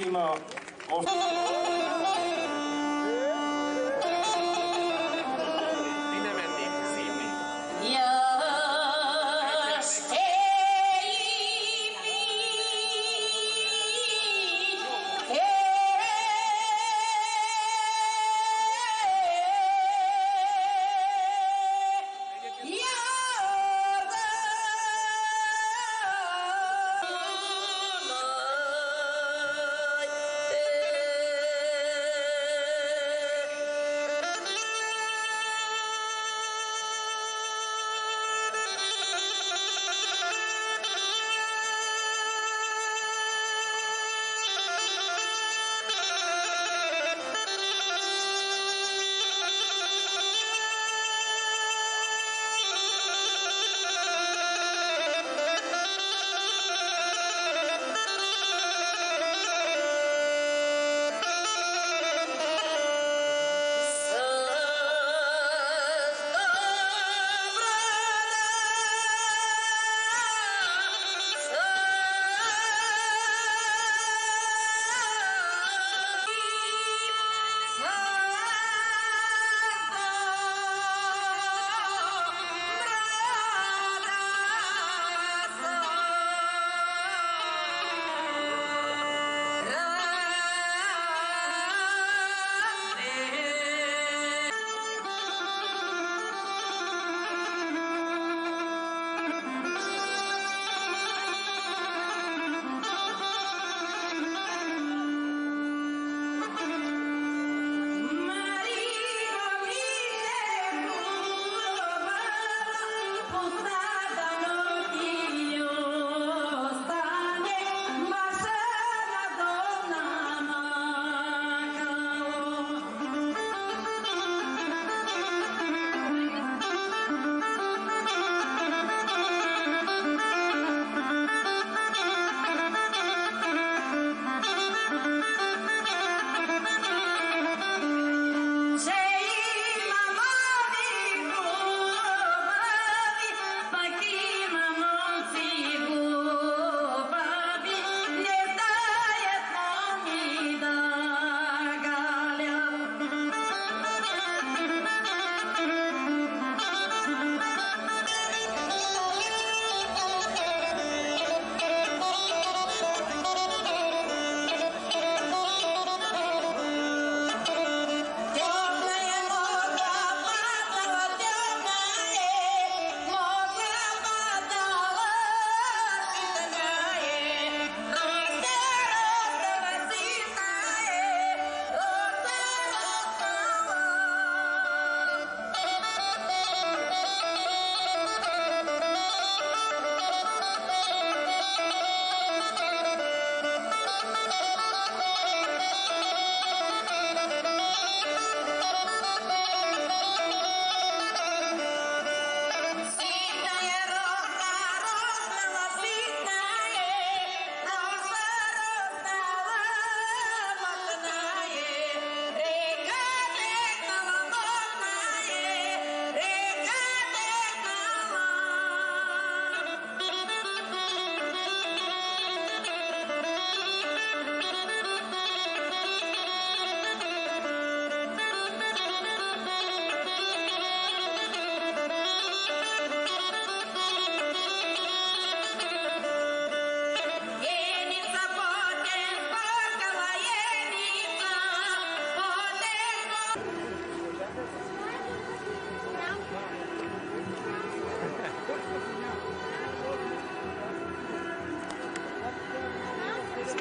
今